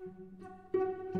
Thank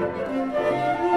Música